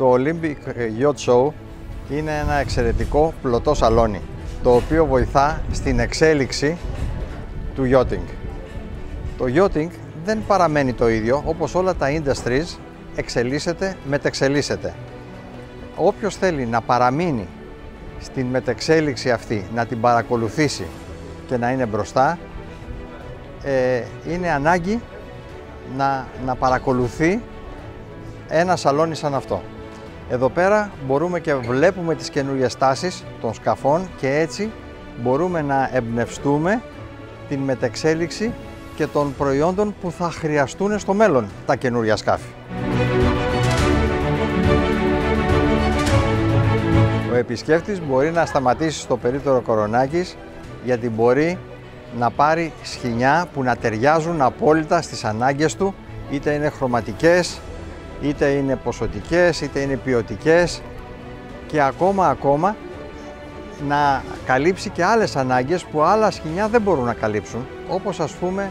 Το Olympic Yacht Show είναι ένα εξαιρετικό πλωτό σαλόνι, το οποίο βοηθά στην εξέλιξη του yachting. Το yachting δεν παραμένει το ίδιο, όπως όλα τα industries εξελίσσεται, μετεξελίσσεται. Όποιος θέλει να παραμείνει στην μετεξέλιξη αυτή, να την παρακολουθήσει και να είναι μπροστά, ε, είναι ανάγκη να, να παρακολουθεί ένα σαλόνι σαν αυτό. Εδώ πέρα μπορούμε και βλέπουμε τις καινούριες τάσεις των σκαφών και έτσι μπορούμε να εμπνευστούμε την μετεξέλιξη και των προϊόντων που θα χρειαστούν στο μέλλον τα καινούρια σκάφη. Ο επισκέπτης μπορεί να σταματήσει στο περίπτερο Κορονάκης γιατί μπορεί να πάρει σχοινιά που να ταιριάζουν απόλυτα στις ανάγκες του είτε είναι χρωματικές, είτε είναι ποσοτικές, είτε είναι ποιοτικές και ακόμα ακόμα να καλύψει και άλλες ανάγκες που άλλα σκηνιά δεν μπορούν να καλύψουν όπως ας πούμε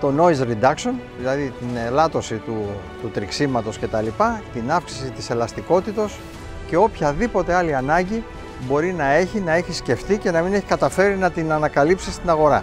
το noise reduction, δηλαδή την ελάττωση του, του τριξίματος και τα λοιπά, την αύξηση της ελαστικότητος και οποιαδήποτε άλλη ανάγκη μπορεί να έχει, να έχει σκεφτεί και να μην έχει καταφέρει να την ανακαλύψει στην αγορά.